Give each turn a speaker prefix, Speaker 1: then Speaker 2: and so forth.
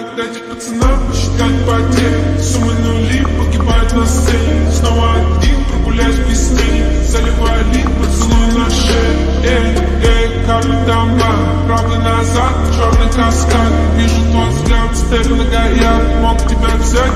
Speaker 1: ради пацана считать потери Суммы нули погибают на сцене Снова один прогуляюсь без тени Заливаю лид поцелуй на шее Эй, эй, карты дома Правда назад, черный каскад Вижу твой взгляд, степь на горят Мог тебя взять,